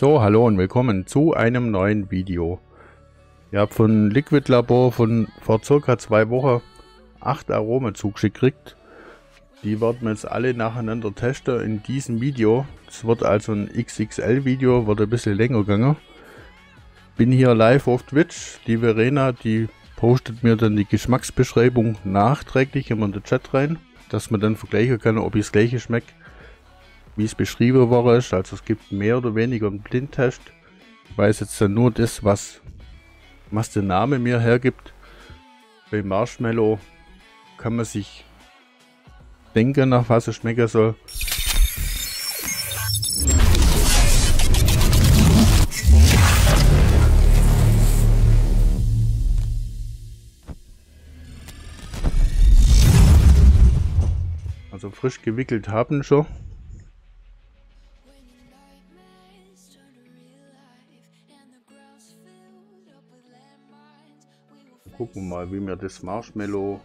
So, hallo und willkommen zu einem neuen Video. Ich habe von Liquid Labor von vor circa zwei Wochen acht Aromen zugeschickt. Die werden wir jetzt alle nacheinander testen in diesem Video. Es wird also ein XXL Video, wird ein bisschen länger gegangen. Bin hier live auf Twitch. Die Verena, die postet mir dann die Geschmacksbeschreibung nachträglich immer in den Chat rein, dass man dann vergleichen kann, ob ich das gleiche schmeckt, wie es beschrieben war. Also es gibt mehr oder weniger einen Blindtest. Ich weiß jetzt nur das, was, was der Name mir hergibt. Bei Marshmallow kann man sich denken, nach was es schmecken soll. Also frisch gewickelt haben schon. Gucken wir mal, wie mir das Marshmallow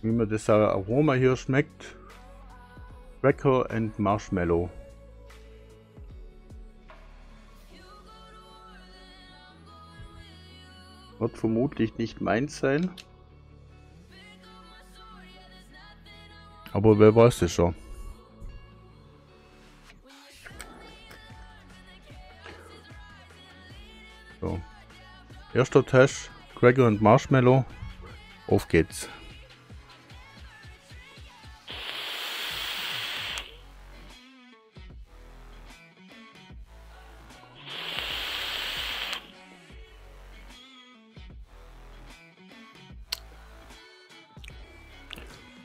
wie mir das Aroma hier schmeckt. Cracker and Marshmallow. Wird vermutlich nicht meins sein. Aber wer weiß es schon. Erster Test, Cracker und Marshmallow. Auf geht's.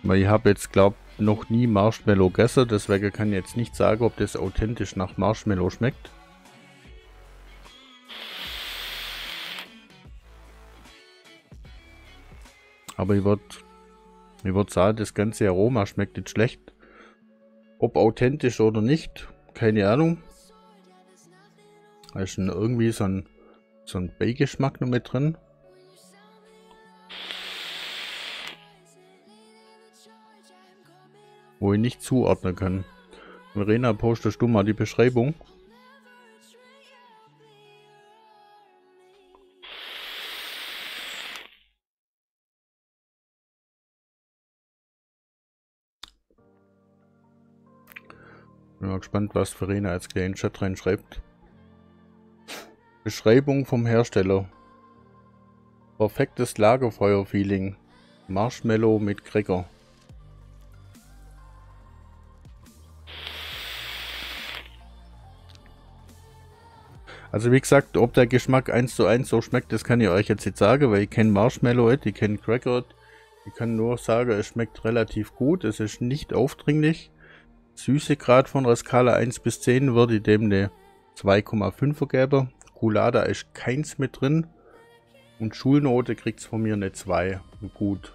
Ich habe jetzt glaube noch nie Marshmallow gegessen, deswegen kann ich jetzt nicht sagen, ob das authentisch nach Marshmallow schmeckt. Aber ich würde ich würd sagen, das ganze Aroma schmeckt nicht schlecht. Ob authentisch oder nicht, keine Ahnung. Da ist irgendwie so ein, so ein Beigeschmack noch mit drin. wo ich nicht zuordnen kann. Verena, postest du mal die Beschreibung? Bin mal gespannt, was Verena als kleinen Chat reinschreibt. Beschreibung vom Hersteller. Perfektes Lagerfeuer-Feeling. Marshmallow mit Cracker. Also wie gesagt, ob der Geschmack 1 zu 1 so schmeckt, das kann ich euch jetzt nicht sagen, weil ich kenne Marshmallow, ich kenne Cracker. Ich kann nur sagen, es schmeckt relativ gut, es ist nicht aufdringlich. Süßegrad von der Skala 1 bis 10 würde dem eine 2,5 geben. Coulada ist keins mit drin. Und Schulnote kriegt es von mir eine 2. Gut.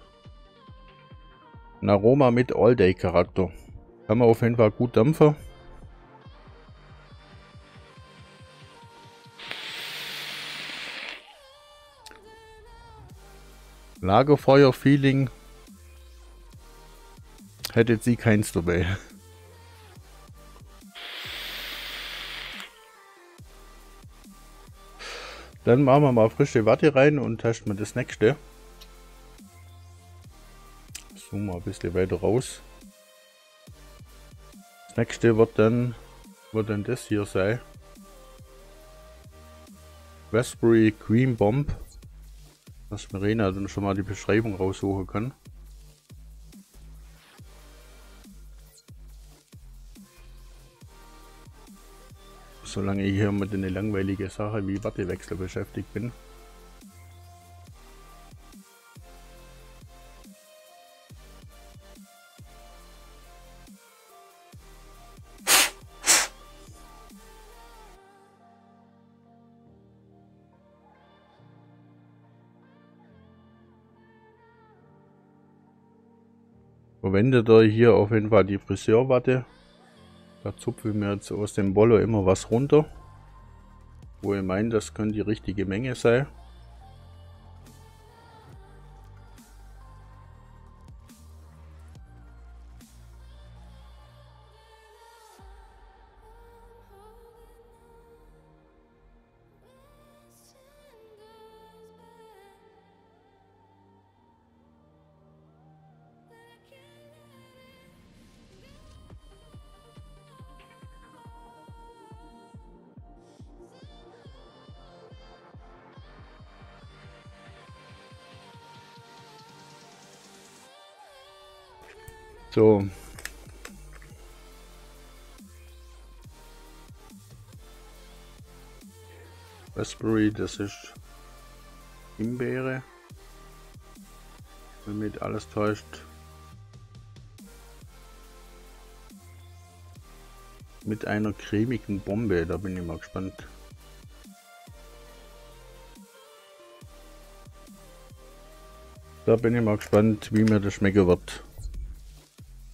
Ein Aroma mit All-Day-Charakter. Kann man auf jeden Fall gut dämpfen. Lagerfeuer-Feeling hätte sie keins dabei. Dann machen wir mal frische Watte rein und testen wir das nächste. Zoom mal ein bisschen weiter raus. Das nächste wird dann, wird dann das hier sein. Raspberry Cream Bomb dass Verena dann schon mal die Beschreibung raussuchen kann. Solange ich hier mit einer langweiligen Sache wie Wattewechsel beschäftigt bin. verwendet er hier auf jeden Fall die Friseurwatte. Da zupfe ich mir jetzt aus dem Boller immer was runter. Wo ihr meint, das könnte die richtige Menge sein. So. Raspberry, das ist Himbeere. Wenn mich alles täuscht. Mit einer cremigen Bombe, da bin ich mal gespannt. Da bin ich mal gespannt, wie mir das schmecken wird.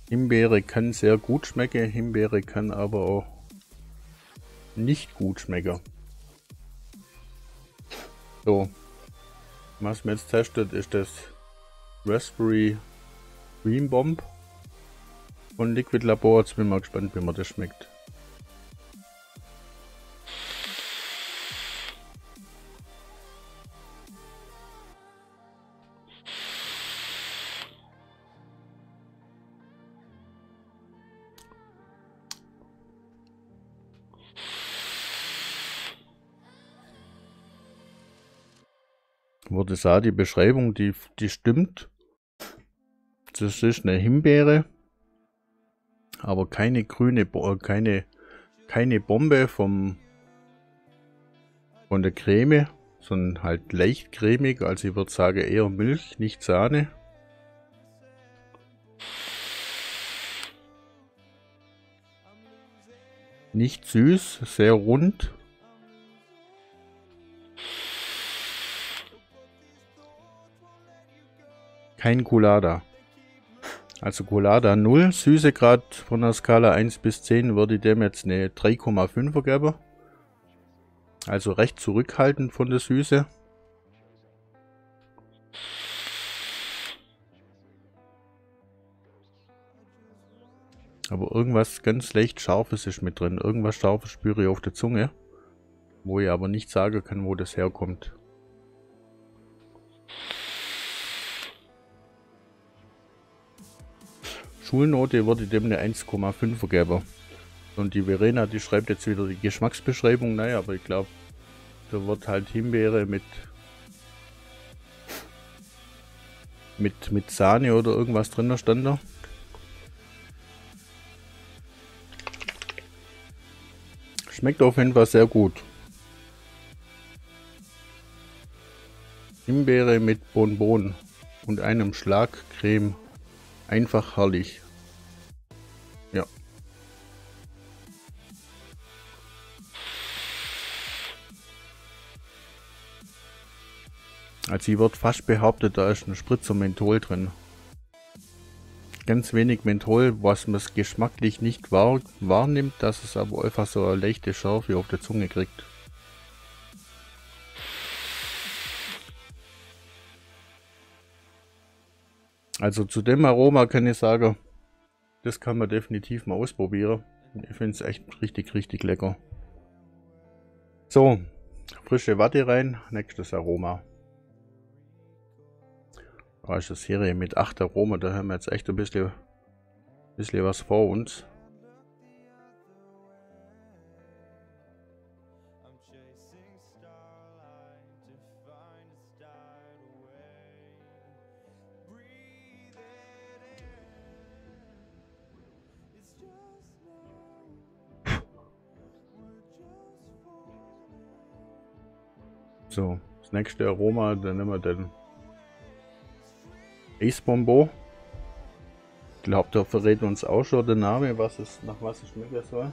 Himbeere kann sehr gut schmecken, Himbeere kann aber auch nicht gut schmecken. So, was mir jetzt testet, ist das Raspberry Cream Bomb von Liquid Labor. Jetzt bin ich mal gespannt, wie mir das schmeckt. Wurde sah die Beschreibung, die, die stimmt. Das ist eine Himbeere, aber keine grüne, Bo keine, keine Bombe vom, von der Creme, sondern halt leicht cremig, also ich würde sagen eher Milch, nicht Sahne. Nicht süß, sehr rund. Kein Colada. Also Colada 0, Süßegrad von der Skala 1 bis 10 würde ich dem jetzt eine 3,5 geben. Also recht zurückhaltend von der Süße. Aber irgendwas ganz leicht Scharfes ist mit drin. Irgendwas Scharfes spüre ich auf der Zunge. Wo ich aber nicht sagen kann, wo das herkommt. Schulnote würde dem eine 1,5 geben. Und die Verena, die schreibt jetzt wieder die Geschmacksbeschreibung. Naja, aber ich glaube, da wird halt Himbeere mit mit, mit Sahne oder irgendwas drin stand da. Schmeckt auf jeden Fall sehr gut. Himbeere mit Bonbon und einem Schlag Creme. Einfach herrlich. Ja. Also hier wird fast behauptet, da ist ein Spritzer Menthol drin. Ganz wenig Menthol, was man geschmacklich nicht wahr, wahrnimmt, dass es aber einfach so eine leichte Schärfe auf der Zunge kriegt. Also zu dem Aroma kann ich sagen, das kann man definitiv mal ausprobieren. Ich finde es echt richtig, richtig lecker. So, frische Watte rein, nächstes Aroma. Da ist eine Serie mit 8 Aromen, da haben wir jetzt echt ein bisschen, bisschen was vor uns. So, das nächste Aroma, dann nehmen wir den Ace Bombo. Ich glaube, da verrät uns auch schon der Name, was es, nach was es schmecken soll.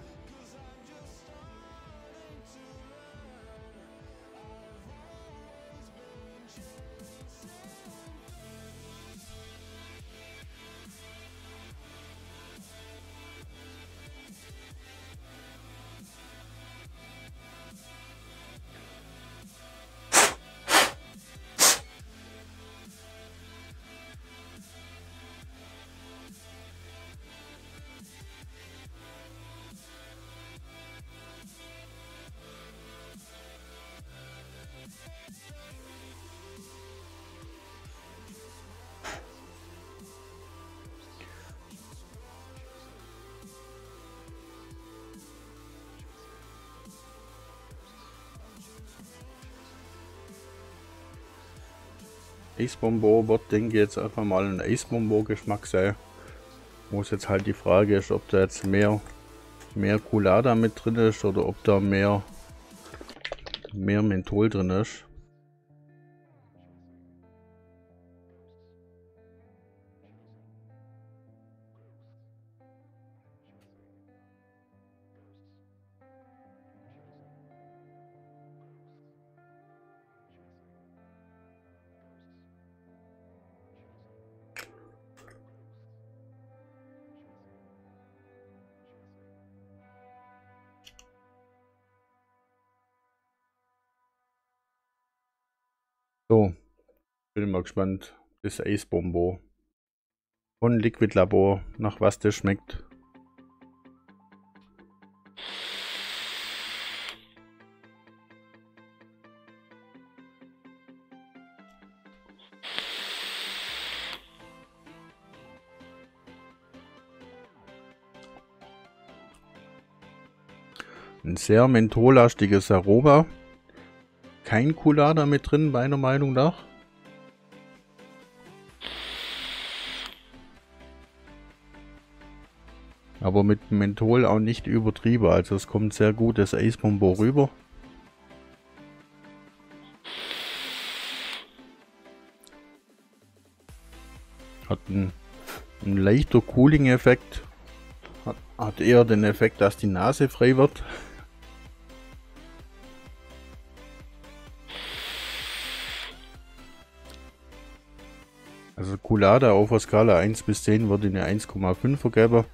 Ace Bombo wird, denke ich, jetzt einfach mal ein Ace Bombo Geschmack sein. Wo es jetzt halt die Frage ist, ob da jetzt mehr, mehr Coulada mit drin ist oder ob da mehr, mehr Menthol drin ist. So, bin mal gespannt. Das Ace Bombo von Liquid Labor, nach was das schmeckt. Ein sehr mentholastiges Aroma kein Coulada mit drin, meiner Meinung nach. Aber mit Menthol auch nicht übertrieben, also es kommt sehr gut das Ace Bombo rüber. Hat einen, einen leichter Cooling-Effekt. Hat, hat eher den Effekt, dass die Nase frei wird. Also Coulada auf der Skala 1 bis 10 würde eine 1,5 vergeben.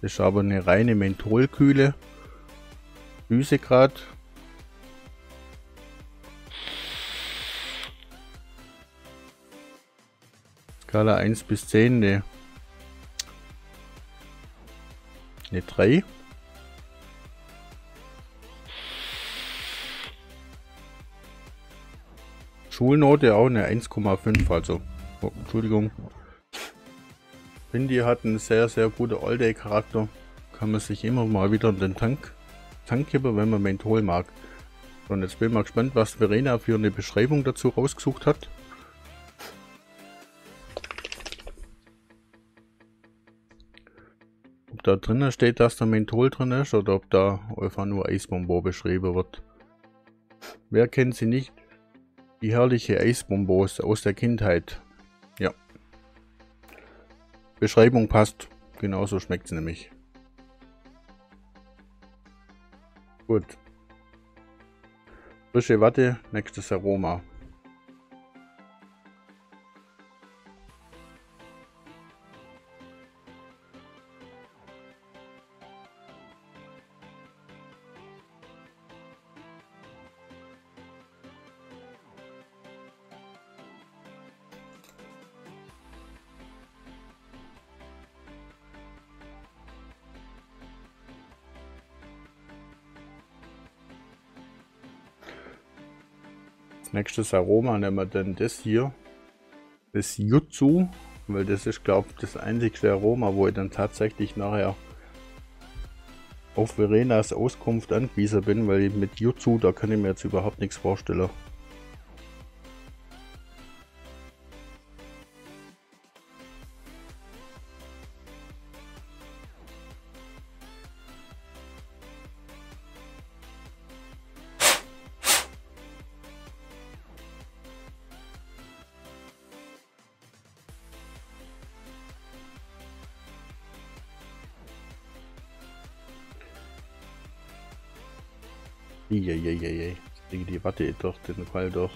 Das ist aber eine reine Mentholkühle. Süßegrad. Skala 1 bis 10 eine, eine 3. Schulnote auch eine 1,5, also Oh, Entschuldigung. Windy hat einen sehr, sehr guten All-Day-Charakter. Kann man sich immer mal wieder in den Tank, Tank kippen, wenn man Menthol mag. Und jetzt bin ich mal gespannt, was Verena für eine Beschreibung dazu rausgesucht hat. Ob da drinnen steht, dass da Menthol drin ist oder ob da einfach nur Eisbombo beschrieben wird. Wer kennt sie nicht? Die herrliche Eisbombos aus der Kindheit. Beschreibung passt. Genauso schmeckt es nämlich. Gut. Frische Watte, nächstes Aroma. Nächstes Aroma nehmen wir dann das hier. Das Jutsu, weil das ist glaube ich das einzigste Aroma, wo ich dann tatsächlich nachher auf Verenas Auskunft angewiesen bin, weil mit Jutsu, da kann ich mir jetzt überhaupt nichts vorstellen. Eieieiei. Die Watte doch den Fall doch.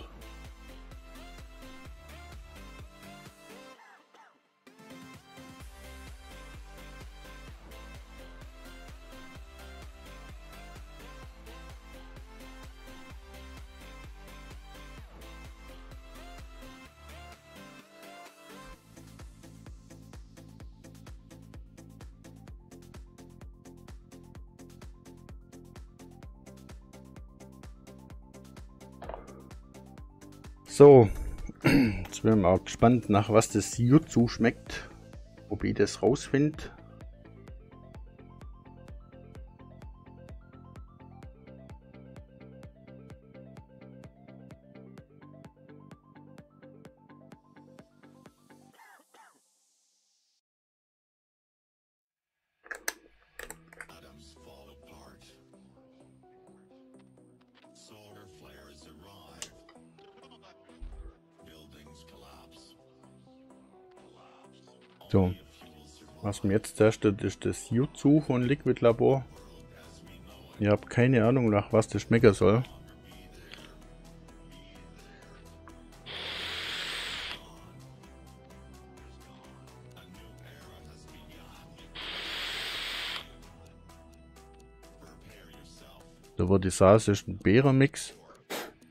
So, jetzt bin ich mal gespannt, nach was das Jutsu schmeckt. Ob ich das rausfinde. Was mir jetzt testet, ist das Jutsu von Liquid Labor. Ich habe keine Ahnung, nach was das schmecken soll. Da wird die Sauce ist ein Beerenmix.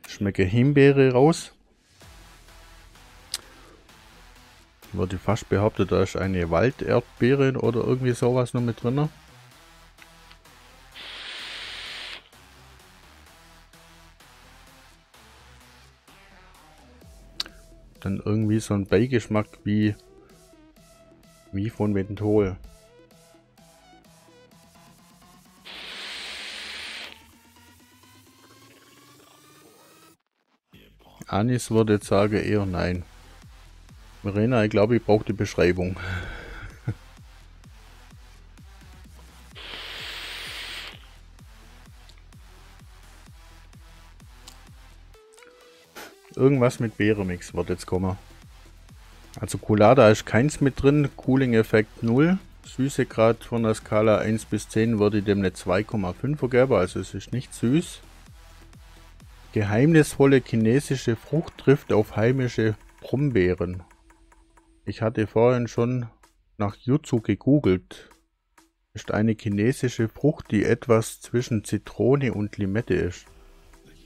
Schmecke Himbeere raus. Würde ich fast behaupten, da ist eine Walderdbeere oder irgendwie sowas noch mit drin. Dann irgendwie so ein Beigeschmack wie, wie von Menthol. Anis würde jetzt sagen eher nein. Verena, ich glaube, ich brauche die Beschreibung. Irgendwas mit Beeremix wird jetzt kommen. Also Colada ist keins mit drin, Cooling-Effekt 0. Süßegrad von der Skala 1 bis 10 würde dem eine 2,5 vergeben, also es ist nicht süß. Geheimnisvolle chinesische Frucht trifft auf heimische Brombeeren. Ich hatte vorhin schon nach Jutsu gegoogelt. Ist eine chinesische Frucht, die etwas zwischen Zitrone und Limette ist.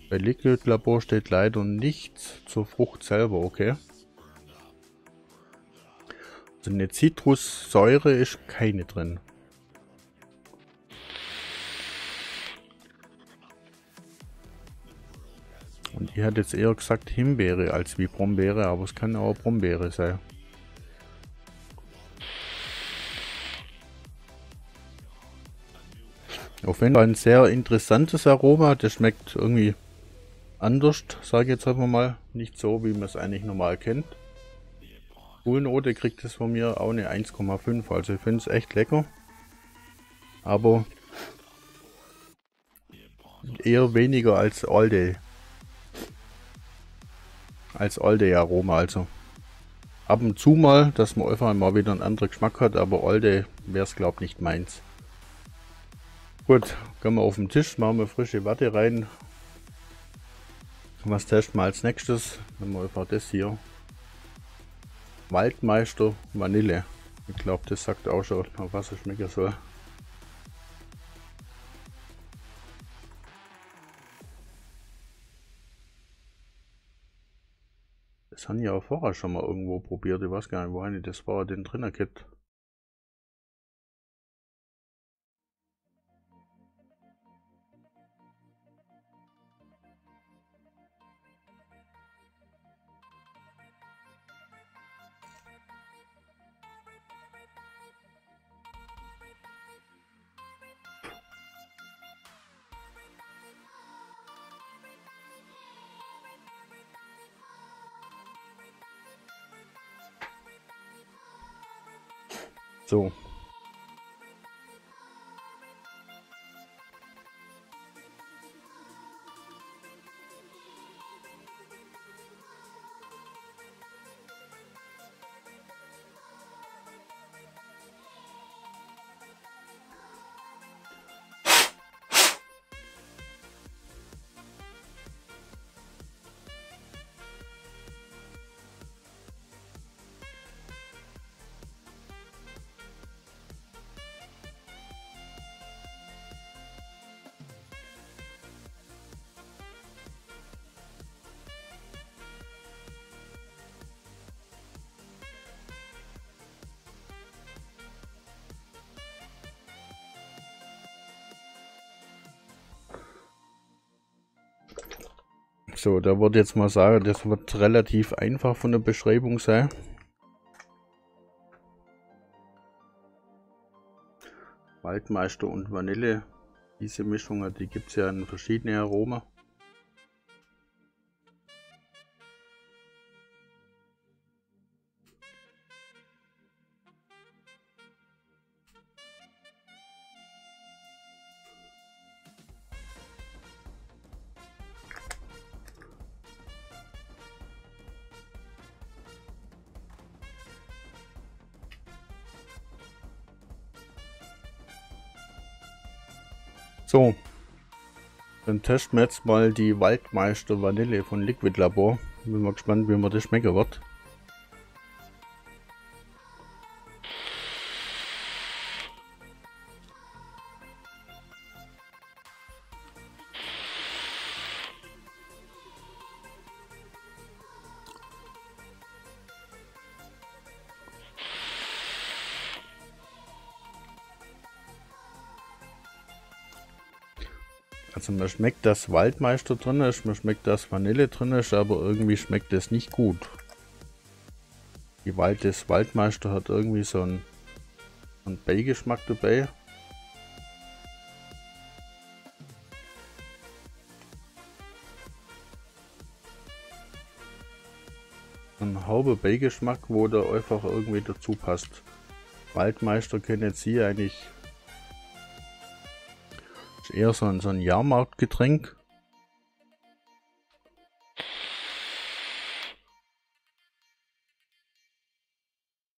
Bei Liquid Labor steht leider nichts zur Frucht selber, okay? Also eine Zitrussäure ist keine drin. Und ich hätte jetzt eher gesagt Himbeere als wie Brombeere, aber es kann auch Brombeere sein. Auf jeden Fall ein sehr interessantes Aroma. Das schmeckt irgendwie anders, sage ich jetzt einfach mal. Nicht so, wie man es eigentlich normal kennt. Schulnote kriegt es von mir auch eine 1,5. Also ich finde es echt lecker. Aber eher weniger als All Day. Als All Day Aroma also. Ab und zu mal, dass man einfach mal wieder einen anderen Geschmack hat, aber All Day wäre es glaube ich nicht meins. Gut, gehen wir auf den Tisch, machen wir frische Watte rein. Was testen wir als nächstes? Nehmen wir einfach das hier. Waldmeister Vanille. Ich glaube, das sagt auch schon, was es schmecken soll. Das haben ja auch vorher schon mal irgendwo probiert. Ich weiß gar nicht, wo ich das war, den drinnen gibt. So, da würde jetzt mal sagen, das wird relativ einfach von der Beschreibung sein. Waldmeister und Vanille, diese Mischungen, die gibt es ja in verschiedenen Aromen. So, dann testen wir jetzt mal die Waldmeister Vanille von Liquid Labor. Bin mal gespannt, wie mir das schmecken wird. Man schmeckt, dass Waldmeister drin man schmeckt, dass Vanille drin aber irgendwie schmeckt es nicht gut. Die Wald des Waldmeister hat irgendwie so einen, einen Beigeschmack dabei. Ein halber Beigeschmack, wo der einfach irgendwie dazu passt. Waldmeister kennen Sie eigentlich eher so ein, so ein Jahrmarktgetränk.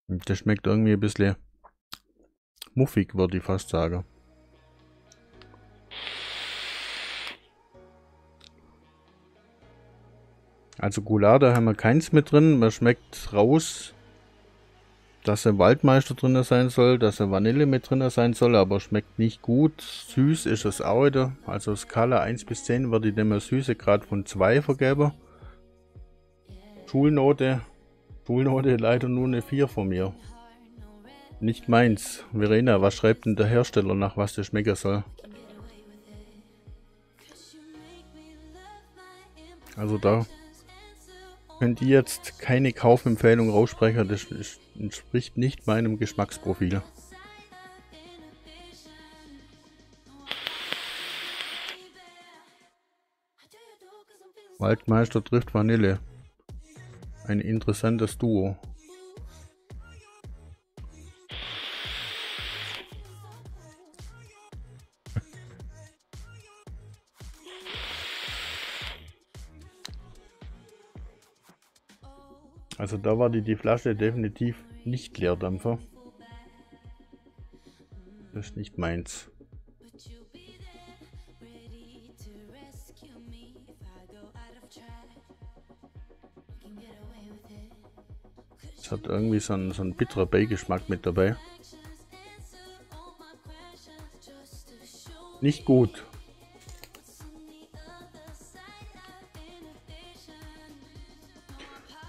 Das schmeckt irgendwie ein bisschen muffig, würde ich fast sagen. Also Goulade haben wir keins mit drin. Man schmeckt raus, dass ein Waldmeister drin sein soll, dass ein Vanille mit drin sein soll, aber schmeckt nicht gut. Süß ist es auch wieder. Also Skala 1 bis 10 würde ich dem eine Süßegrad von 2 vergeben. Schulnote, Schulnote leider nur eine 4 von mir. Nicht meins. Verena, was schreibt denn der Hersteller nach, was das schmecken soll? Also da könnt ihr jetzt keine Kaufempfehlung raussprechen, das entspricht nicht meinem Geschmacksprofil. Waldmeister trifft Vanille. Ein interessantes Duo. Also da war die, die Flasche definitiv nicht Leerdampfer. Das ist nicht meins. Es hat irgendwie so einen, so einen bitterer Beigeschmack mit dabei. Nicht gut.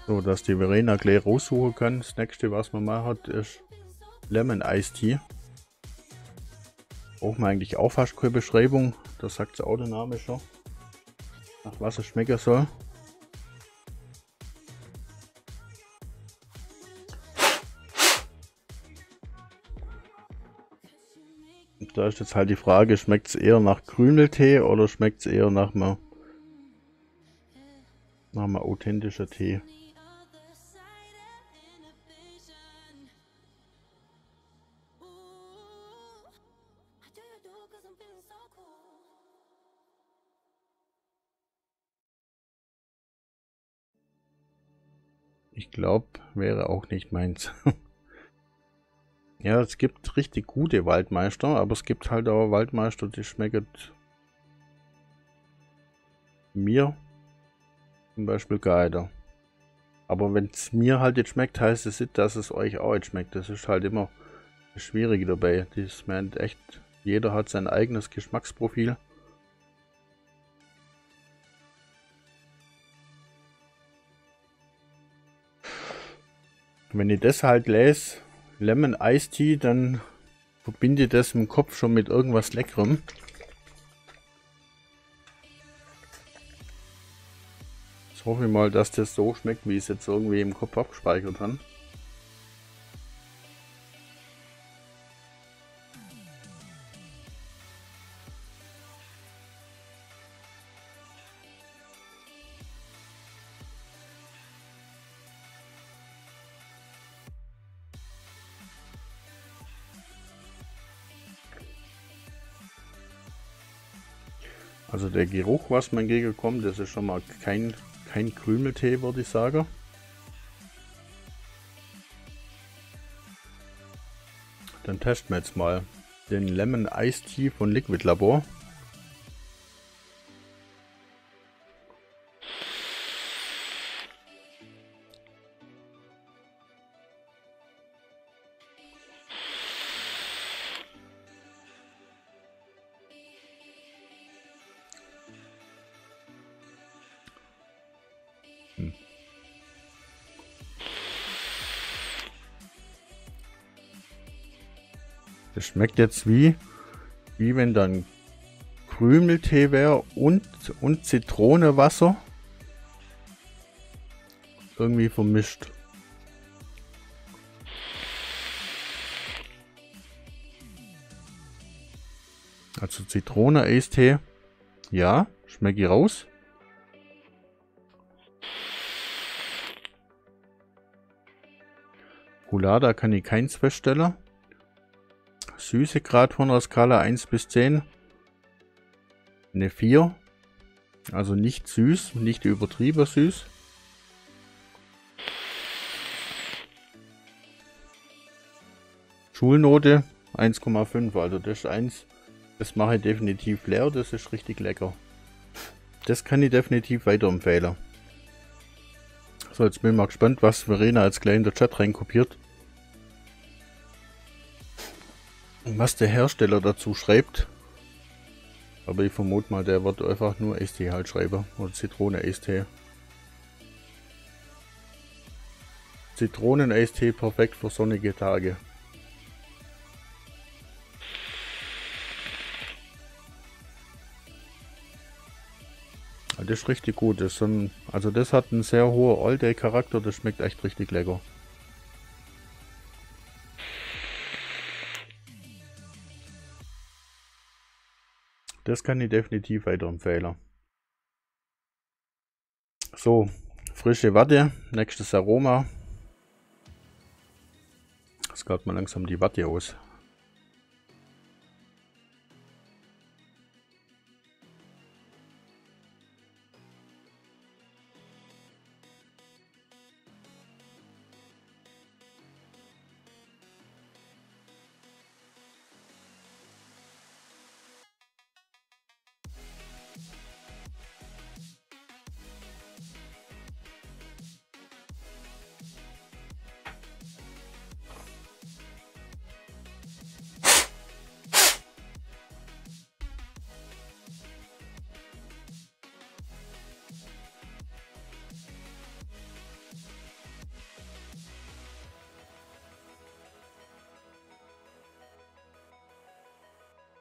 So, dass die Verena gleich raussuchen kann. Das nächste, was man macht, ist Lemon Ice Tea. Braucht man eigentlich auch fast keine Beschreibung. Da sagt auch der Name schon. Nach was es schmecken soll. da ist jetzt halt die Frage, schmeckt es eher nach Krümeltee oder schmeckt es eher nach einem, nach einem authentischer Tee? Glaube, wäre auch nicht meins. ja, es gibt richtig gute Waldmeister, aber es gibt halt auch Waldmeister, die schmecken mir zum Beispiel geiler. Aber wenn es mir halt jetzt schmeckt, heißt es nicht, dass es euch auch jetzt schmeckt. Das ist halt immer das Schwierige dabei. Das meint echt, jeder hat sein eigenes Geschmacksprofil. Wenn ich das halt lese, Lemon Ice Tea, dann verbinde ich das im Kopf schon mit irgendwas Leckerem. Jetzt hoffe ich mal, dass das so schmeckt, wie ich es jetzt irgendwie im Kopf abgespeichert habe. Der Geruch, was mir entgegenkommt, das ist schon mal kein, kein Krümeltee, würde ich sagen. Dann testen wir jetzt mal den Lemon Ice Tea von Liquid Labor. Das schmeckt jetzt wie, wie wenn dann Krümeltee wäre und, und Zitronewasser. Irgendwie vermischt. Also Zitrone, Eistee. Ja, schmecke ich raus. Gulada kann ich keins feststellen. Süßegrad von der Skala 1 bis 10. Eine 4. Also nicht süß, nicht übertrieben süß. Schulnote 1,5. Also das ist eins, das mache ich definitiv leer. Das ist richtig lecker. Das kann ich definitiv weiterempfehlen. So, jetzt bin ich mal gespannt, was Verena als gleich in der Chat reinkopiert. Was der Hersteller dazu schreibt. Aber ich vermute mal, der wird einfach nur Eistee halt schreiben. Oder Zitrone-Eistee. Zitronen-Eistee perfekt für sonnige Tage. das ist richtig gut. Das ein, also das hat einen sehr hohen All-Day-Charakter. Das schmeckt echt richtig lecker. Das kann ich definitiv weiterempfehlen. So, frische Watte, nächstes Aroma. Es geht mal langsam die Watte aus.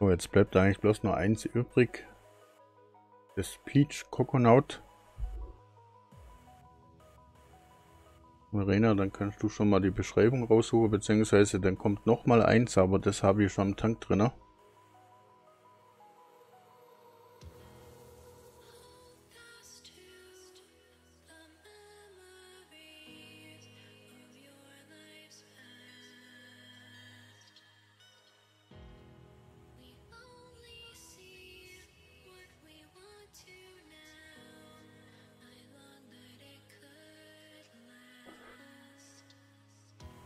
So, jetzt bleibt eigentlich bloß nur eins übrig. Das Peach Coconut. Marina, dann kannst du schon mal die Beschreibung raussuchen, beziehungsweise dann kommt noch mal eins, aber das habe ich schon im Tank drin.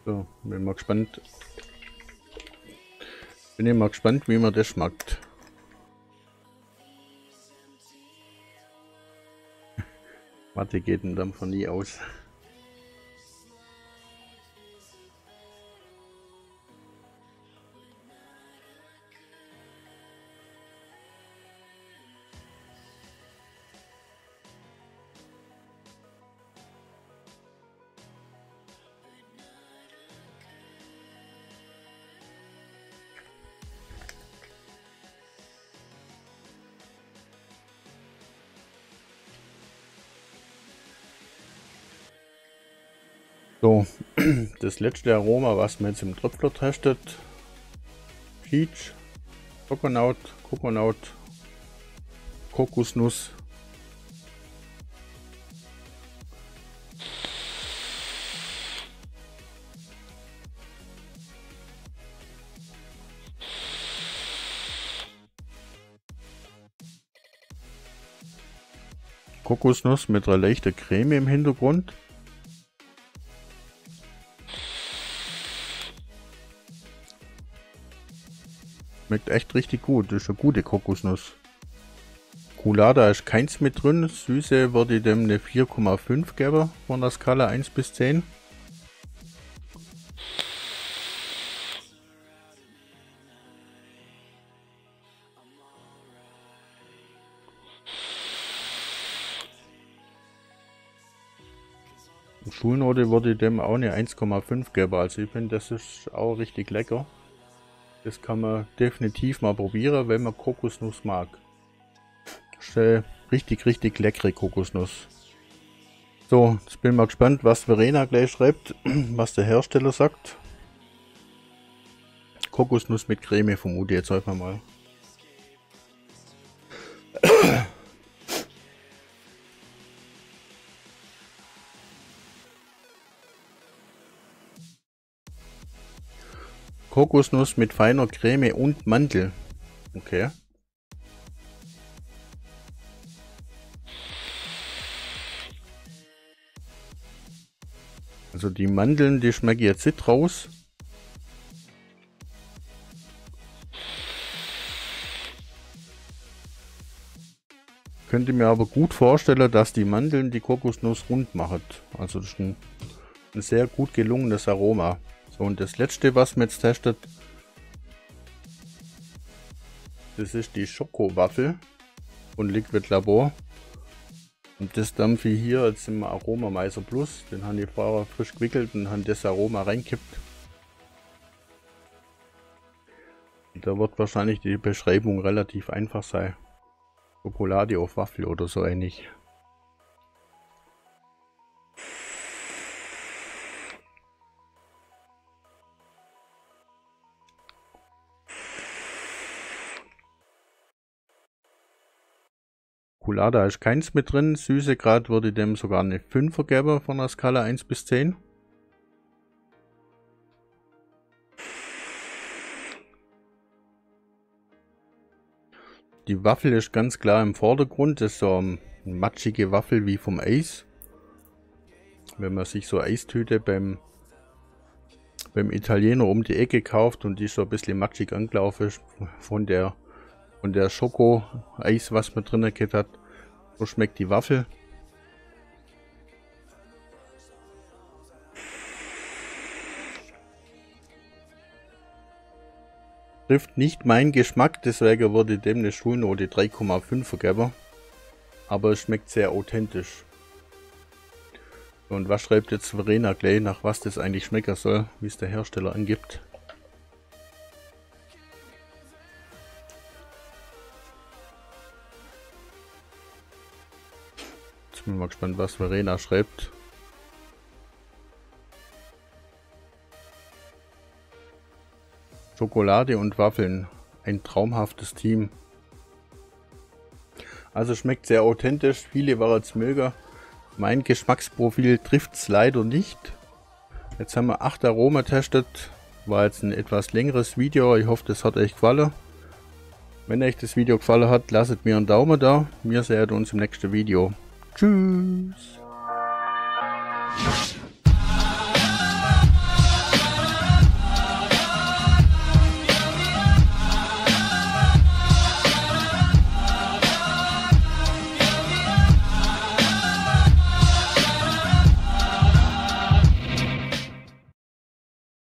So, bin mal gespannt. Bin mal gespannt, wie man das schmeckt. Warte, geht dann von nie aus. Das letzte Aroma, was man jetzt im Tröpfler testet. Peach, Coconut, Coconut, Kokosnuss. Kokosnuss mit einer leichten Creme im Hintergrund. Schmeckt echt richtig gut. Das ist eine gute Kokosnuss. Coulada ist keins mit drin. Süße würde ich dem eine 4,5 geben von der Skala 1 bis 10. Schulnote würde ich dem auch eine 1,5 geben. Also ich finde, das ist auch richtig lecker. Das kann man definitiv mal probieren, wenn man Kokosnuss mag. Ist richtig, richtig leckere Kokosnuss. So, jetzt bin ich mal gespannt, was Verena gleich schreibt, was der Hersteller sagt. Kokosnuss mit Creme vermute ich jetzt einfach mal. Kokosnuss mit feiner Creme und Mantel. Okay. Also die Mandeln, die schmecken jetzt raus. Könnte mir aber gut vorstellen, dass die Mandeln die Kokosnuss rund machen. Also das ist ein, ein sehr gut gelungenes Aroma. Und das letzte, was man jetzt testet, das ist die Schokowaffel von Liquid Labor. Und das dampfe hier jetzt im Aromameiser Plus. Den haben die vorher frisch gewickelt und haben das Aroma reinkippt. Da wird wahrscheinlich die Beschreibung relativ einfach sein. Schokolade auf Waffel oder so ähnlich. Schokolade ist keins mit drin. Süßegrad würde dem sogar eine 5 geben von der Skala 1 bis 10. Die Waffel ist ganz klar im Vordergrund. Das ist so eine matschige Waffel wie vom Eis. Wenn man sich so Eistüte beim, beim Italiener um die Ecke kauft und die so ein bisschen matschig angelaufen ist von der, von der Schoko-Eis, was man drin hat, so schmeckt die Waffel. Trifft nicht meinen Geschmack, deswegen wurde dem eine Schulnote 3,5 vergeben. Aber es schmeckt sehr authentisch. Und was schreibt jetzt Verena gleich, nach was das eigentlich schmecken soll, wie es der Hersteller angibt? Bin mal gespannt, was Verena schreibt. Schokolade und Waffeln. Ein traumhaftes Team. Also schmeckt sehr authentisch. Viele waren jetzt möger. Mein Geschmacksprofil trifft es leider nicht. Jetzt haben wir 8 Aromen getestet. War jetzt ein etwas längeres Video. Ich hoffe, das hat euch gefallen. Wenn euch das Video gefallen hat, lasst mir einen Daumen da. Wir sehen uns im nächsten Video. Tschüss.